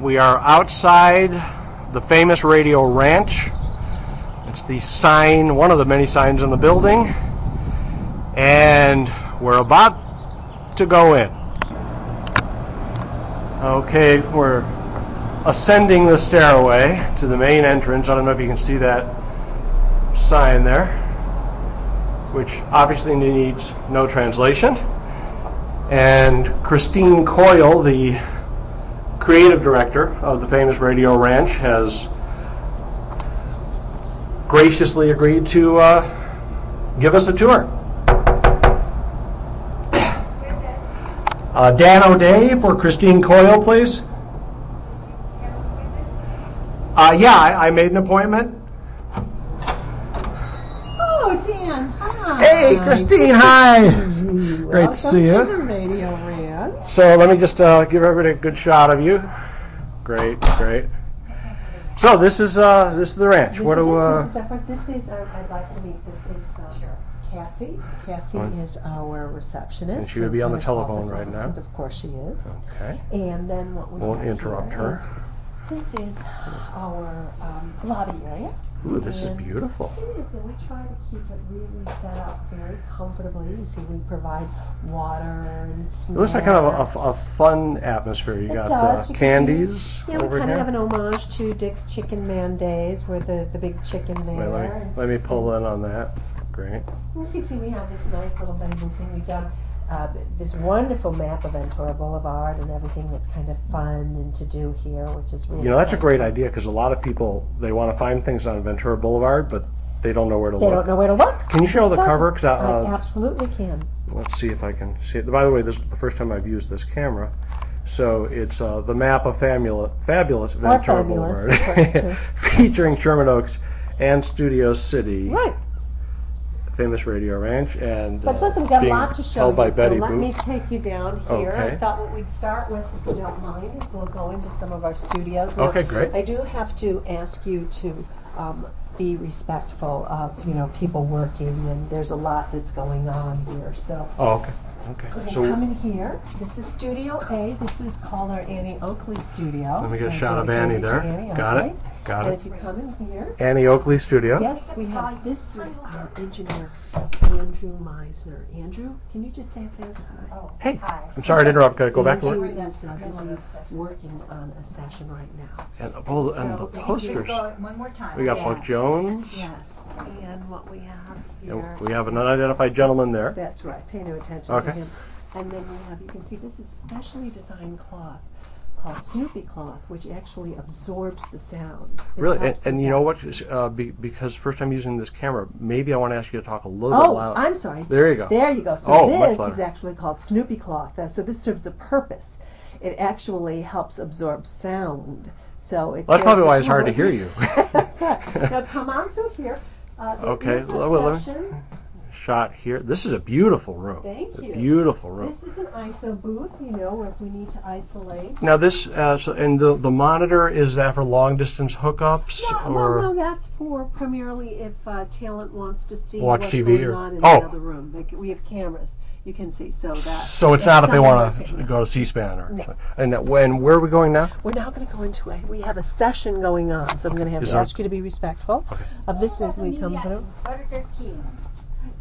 We are outside the famous Radio Ranch. It's the sign, one of the many signs in the building. And we're about to go in. Okay, we're ascending the stairway to the main entrance. I don't know if you can see that sign there, which obviously needs no translation. And Christine Coyle, the creative director of the famous Radio Ranch, has graciously agreed to uh, give us a tour. Uh, Dan O'Day for Christine Coyle, please. Uh, yeah, I, I made an appointment. Oh, Dan, hi. Hey, Christine, hi. Great to see you. Welcome to the Radio Ranch. So let me just uh, give everybody a good shot of you. Great, great. So this is uh, this is the ranch. This what is do it. uh, This is our, this is our, I'd like to meet, this is um, Cassie. Cassie Fine. is our receptionist. And she would be on the telephone office right now. assistant. Of course she is. okay? And then what we Won't interrupt her. is- This is our um, lobby area. Ooh, this is beautiful. It is, and we try to keep it really set up very comfortably. You see, we provide water and snacks. It looks like kind of a, a, a fun atmosphere. You It got does. uh, You can see- candies Yeah, we over kind here. of have an homage to Dick's Chickenman Days, where the, the big chicken there. Wait, let, me, let me pull in on that. Great. you can see we have this nice little bamboo thing. We've done uh, this wonderful map of Ventura Boulevard and everything that's kind of fun and to do here, which is really. You know, that's a great idea because a lot of people they want to find things on Ventura Boulevard, but they don't know where to They look. They don't know where to look. Can you show the cover? 'Cause I- I uh, absolutely can. Let's see if I can see it. By the way, this is the first time I've used this camera. So it's uh, the map of fabulous, fabulous Ventura fabulous, Boulevard, course, featuring Sherman Oaks and Studio City, Right. Famous Radio Ranch, and But uh, listen, we've got a being lot to show held by you, so Betty let Boop. me take you down here. Okay. I thought what we'd start with, if you don't mind, is we'll go into some of our studios. Now, Okay, great. I do have to ask you to um, be respectful of, you know, people working, and there's a lot that's going on here, so. Oh, okay, okay. So come in here. This is Studio A. This is called our Annie Oakley studio. Let me get a shot of Annie there. Got it. Got And it. if you come in here, Annie Oakley Studio. Yes, we have, this is our engineer, Andrew Meisner. Andrew, can you just say a fast hi? Hey, I'm sorry to interrupt. Can I go back to Andrew work? is uh, busy working on a session right now. And, oh, and the So, if posters. Go one more time. We got Buck Yes. Jones. Yes, and what we have and here, We have an unidentified gentleman there. that's right, pay no attention Okay. to him. And then we have, you can see this is specially designed cloth called Snoopy cloth, which actually absorbs the sound. It Really, and, and you know what? Uh, be, because first time using this camera, maybe I want to ask you to talk a little bit Oh. I'm sorry. There you go. There you go. So Oh, this is actually called Snoopy cloth. Uh, so this serves a purpose. It actually helps absorb sound. So it That's probably why it's hard to hear you. That's right. Now come on through here. Uh, Okay, is a well, let me- session. Shot here. This is a beautiful room. Thank A you. beautiful room. This is an ISO booth, you know, where if we need to isolate. Now this, uh, so, and the the monitor is that for long distance hookups No, or well, no, that's for primarily if uh, talent wants to see Watch what's TV going or- on in Oh. the other room. They, we have cameras. You can see. So that. so it's not if they want to go to C-SPAN or No. And when where are we going now? We're now going to go into a. We have a session going on, so I'm going to have Is to ask you to be respectful Okay. of this as we come through. Burger King.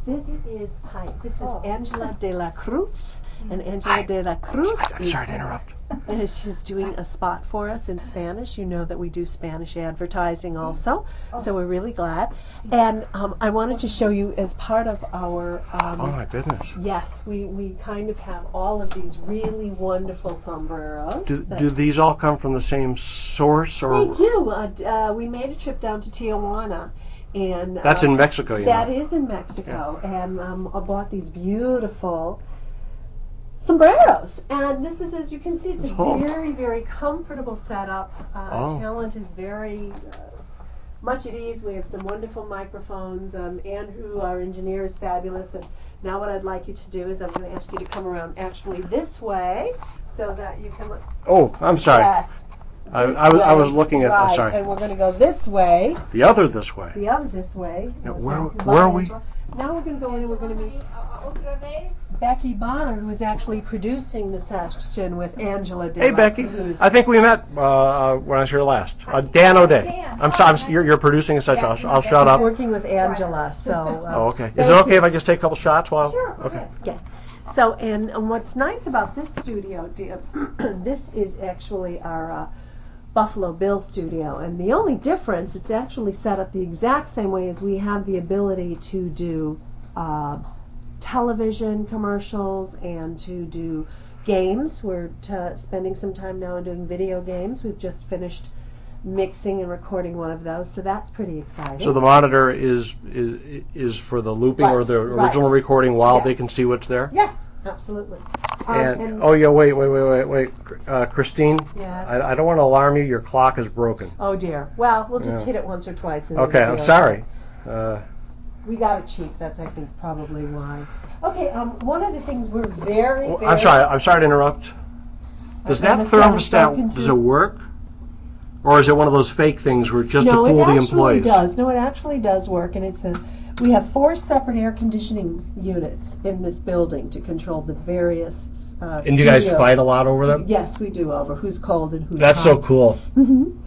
This is hi. This is Oh. Angela de la Cruz, and Angela de la Cruz I'm is. sorry to interrupt. and she's doing a spot for us in Spanish. You know that we do Spanish advertising also, so we're really glad. And um, I wanted to show you as part of our. Um, Oh my goodness. Yes, we, we kind of have all of these really wonderful sombreros. Do, do these all come from the same source or They do. Uh, uh, we made a trip down to Tijuana, and that's in Mexico? You That know. is in Mexico, and um, I bought these beautiful sombreros. And this is, as you can see, it's a Oh. very, very comfortable setup. Uh, Oh. Talent is very uh, much at ease. We have some wonderful microphones. Um, Andrew, our engineer, is fabulous. And now, what I'd like you to do is I'm going to ask you to come around actually this way, so that you can look. Oh, I'm sorry. Yes. I, I was I was looking at. I'm sorry. And we're going to go this way. The other this way. The other this way. Now, where- where are we? Now we're going to go in and we're going to meet. Becky Bonner, who is actually producing the session with Angela. De Hey, Becky. I think we met uh, uh, when I was here last. Uh, Dan O'Day. Dan. I'm sorry. I'm, you're, you're producing a session. I'll, I'll shut up. working with Angela, so. uh, Oh, okay. Is it thank okay if I just take a couple shots while? Sure, go Okay. Yeah. So, and, and what's nice about this studio, dear, this is actually our uh, Buffalo Bill studio, and the only difference, it's actually set up the exact same way as we have the ability to do uh, television commercials and to do games. We're t- spending some time now on doing video games. We've just finished mixing and recording one of those, so that's pretty exciting. So the monitor is is is for the looping or the original right. recording while they can see what's there. yes, absolutely. Um, And, oh yeah, wait, wait, wait, wait, wait, uh, Christine. Yes. I, I don't want to alarm you. Your clock is broken. Oh dear. Well, we'll just Yeah. hit it once or twice. And Okay, I'm sorry. Uh, We got it cheap. That's I think probably why. Okay. Um, one of the things we're very, very I'm sorry. I'm sorry to interrupt. Does that thermostat does it work, or is it one of those fake things where just no, to cool it the actually employees? does. No, it actually does work, and it's a. We have four separate air conditioning units in this building to control the various. Uh, And you guys studios. fight a lot over them? Yes, we do over who's cold and who's That's so hot. cool. Mhm.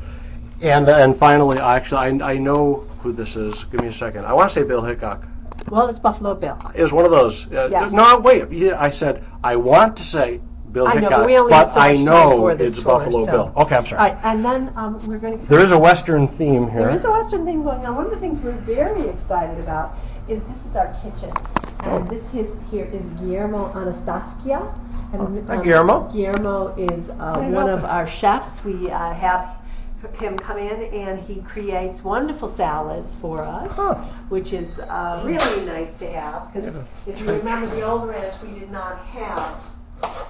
And and finally, actually, I, I know who this is. Give me a second. I want to say Bill Hickok. Well, it's Buffalo Bill. It was one of those. Uh, Yes. No, wait. Yeah, I said I want to say Bill I know, Hickok, but we only have so I much time know for this it's tour, Buffalo so- Bill. Okay, I'm All sorry. right, and then um, we're going to. There is a Western theme here. There is a Western theme going on. One of the things we're very excited about is this is our kitchen. And Oh. this is, here is Guillermo Anastasia. And, um, hi, Guillermo. Guillermo is uh, one of our chefs. We uh, have him come in and he creates wonderful salads for us, Huh. which is uh, really nice to have. Because if you remember the old ranch, we did not have.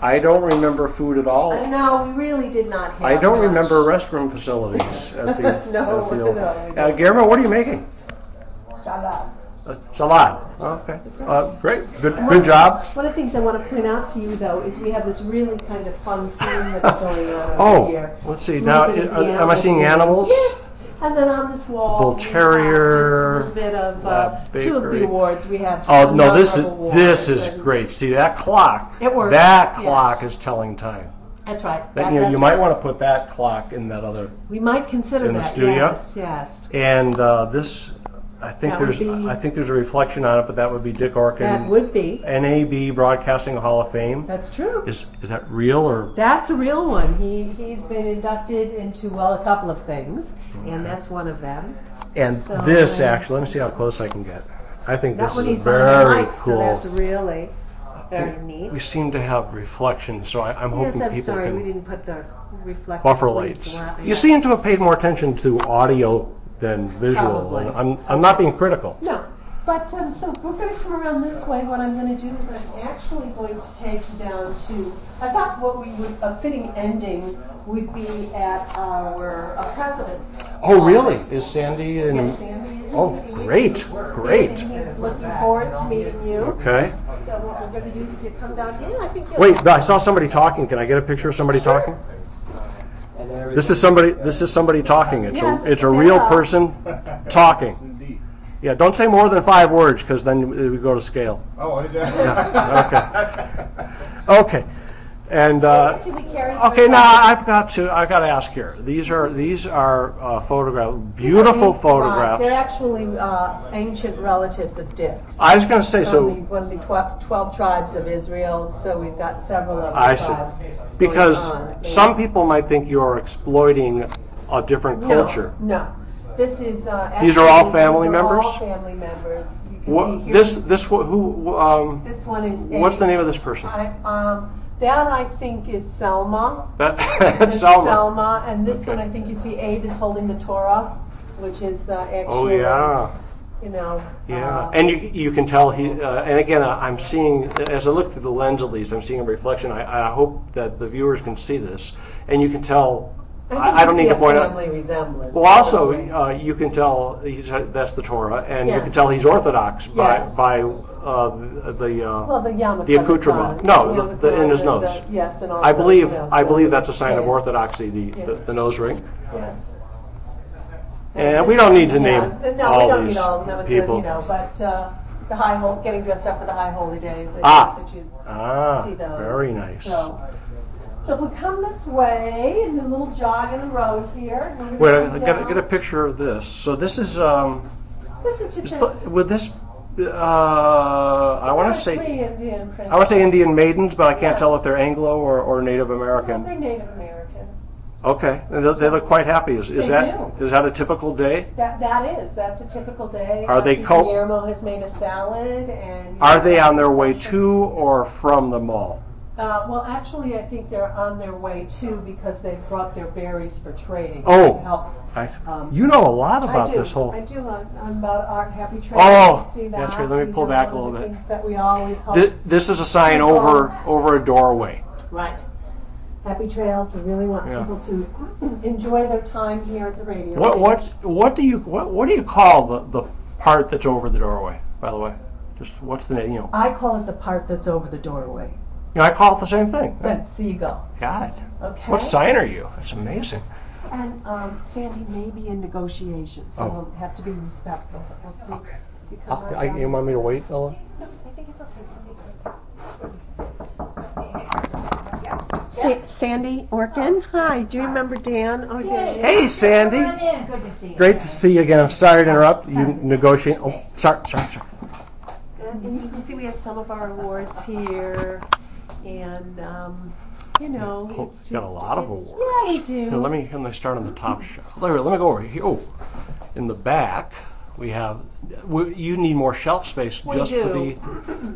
I don't remember food at all. Uh, no, we really did not have. I don't much. remember restroom facilities at the. No, at the old- no, we Uh. Guillermo, what are you making? Salad. Uh, salad. Okay. Uh, great. Good. Good job. One of the things I want to point out to you, though, is we have this really kind of fun thing that's going on over Oh, here. let's see. Now, Looking at i- the am I seeing animals? Yes. And then on this wall, Bull we have Terrier, just a little bit of uh, Lab two of Bakery. the awards. We have. Oh no, this is this is and- great. See that clock? It works, That yes. clock is telling time. That's right. That, That you know, does you might work. want to put that clock in that other. We might consider in the that. studio? Yes. Yes. And uh, this, I think That would there's be- I think there's a reflection on it, but that would be Dick Orkin. That would be. NAB Broadcasting Hall of Fame. That's true. Is is that real or? That's a real one. He he's been inducted into well a couple of things, and that's one of them. And So, this uh, actually, let me see how close I can get. I think That this one is he's very mic, so cool. that's really very neat. we seem to have reflections, so I, I'm Yes, hoping I'm people sorry, can we didn't put the reflective buffer lights. You seem to have paid more attention to audio than visual. Probably. and I'm I'm not being critical. No, but um, so we're going to come around this way. What I'm going to do is I'm actually going to take you down to. I thought what we would a fitting ending would be at our uh, president's. Oh, really? Is Sandy in? Yes, Sandy is Oh, indeed. great, great. And he's looking forward to meeting you. Okay. So what we're going to do is if you come down here, I think you'll. Wait, I saw somebody talking. Can I get a picture of somebody Sure. talking? This is somebody. This is somebody talking. It's Yes, a it's a say real hello. person talking. Yeah, don't say more than five words because then we go to scale. Oh, is Yeah, Okay. And uh, Jesse, we carry okay, now. I've got to I've got to ask here. These are these are uh, photographs, beautiful photographs. They're actually uh, ancient relatives of Dick's. I was going to say so. the, one of the twelve, 12 tribes of Israel, so we've got several of I see. Because on. some people might think you're exploiting a different No, culture. No, this is. Uh, These are all family are members? all family members. You can see What, this this who um, This one is. what's the name of this person? I, um, that I think is Selma. That And Selma. Selma, and this Okay. one I think you see Abe is holding the Torah, which is uh, actually. Oh yeah, You know. yeah. uh, And you you can tell he. Uh, and again, I- I'm seeing as I look through the lens at least, I'm seeing a reflection. I, I hope that the viewers can see this, and you can tell. I, I don't need to point out. resemblance. Well, also, uh, you can tell he's, that's the Torah, and you Yes. can tell he's Orthodox by Yes. by uh, the, the uh, Well, the yarmulke. the accoutrement. No, the- the- in his nose. Yes, and also. I believe know, I believe that's a sign of yes, orthodoxy, the, the, Yes. the nose ring. Yes. And we don't need to yeah, name no, all we don't these need all of them. That was people. you know, but uh, the high hol getting dressed up for the high holy days. I Ah. that you Ah, see those. very nice. So, so if we come this way and do a little jog in the road here. Wait, I get a, get a picture of this. So this is um, This is just a, with this. Uh, I want to say I want to say Indian maidens, but I can't Yes. tell if they're Anglo or, or Native No, American. they're Native American. Okay, they, they look quite happy. Is, is They that do. is that a typical day? That that is. That's a typical day. Are they co- Guillermo has made a salad and. Are they on their way to or from the mall? Uh, well, actually, I think they're on their way too because they brought their berries for trading. Oh. To help. I, Um, you know a lot about do. this whole. I do. I'm, I'm about art happy trading. Oh, that? that's right. Let me pull back a little bit. That we always This is a sign over over a doorway. Right. Happy trails. We really want Yeah. people to enjoy their time here at the radio. What what what do you what what do you call the the part that's over the doorway? By the way, just what's the name? You know, I call it the part that's over the doorway. You know I call it the same thing. But so you go. God, Okay. what sign are you? That's amazing. And um, Sandy may be in negotiations, so Oh. we'll have to be respectful. But we'll see. Okay. You I'll- I, you want me to wait, Ella? No, I think it's okay. Sa- Sandy Orkin. Hi. Do you remember Dan? Oh, Dan. Hey, Sandy. Come on in. Good to see you. Great to see you again. I'm sorry to interrupt. You negotiate. Oh, sorry, sorry, sorry. And, and you can see we have some of our awards here, and um, you know, Oh, it's got a lot of awards. Yeah, we do. Here, let me let me start on the top shelf. Let, let me go over here. Oh, in the back we have. We, you need more shelf space We just for the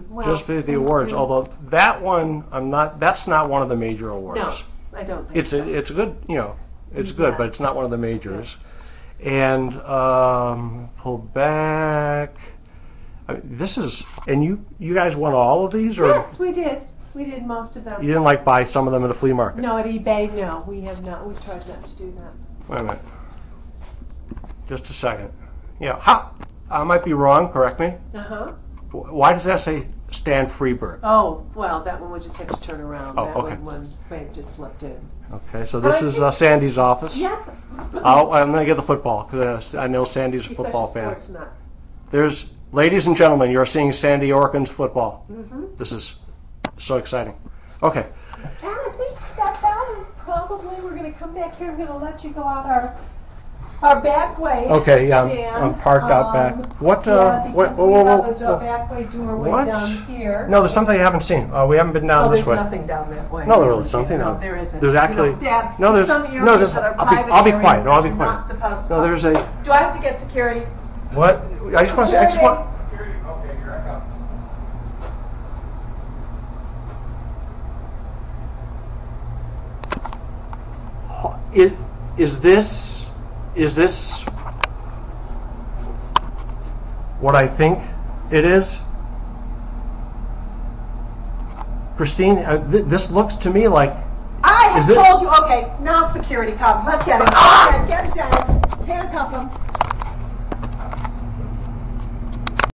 Well, just for the awards. do. Although that one, I'm not. That's not one of the major awards. no, I don't think It's so. a, it's a good. You know, it's good, but it's not one of the majors. And um, pull back. I mean, this is. And you you guys won all of these, or Yes, we did. We did most of them. you didn't like buy some of them at a flea market? No, at eBay, no, we have not. We've tried not to do that. Wait a minute. Just a second. Yeah, ha! I might be wrong, correct me. Uh huh. Why does that say Stan Freberg? Oh, well, that one we just have to turn around. Oh, that okay. one, one just slipped in. Okay, so this is uh, Sandy's office. Yeah. I'll, I'm going to get the football because I know Sandy's a He's football such a fan. sports nut. There's, ladies and gentlemen, you're seeing Sandy Orkin's football. Mm-hmm. This is so exciting. Okay, And I think that that is probably, we're gonna come back here, I'm gonna let you go out our, our back way. okay, yeah, I'm, I'm parked out back. Um, What? Yeah, Uh, what? because Whoa, we whoa, whoa, have a do- whoa. back way doorway What? down here. No, there's something I haven't seen. Uh, we haven't been down Oh, this there's way. nothing down that way. No, there is something. No, there isn't. there's You know, actually- Dad, no, there's- some no, areas there's- that are I'll be- private I'll be areas quiet. No, I'll that be you're quiet. not supposed to. No, there's a Do I have to get security? what? I just want to say. I just want. Is, is this is this what I think it is? Christine, uh, th- this looks to me like I have told you, okay, now security come, let's get him. Get him down, handcuff him.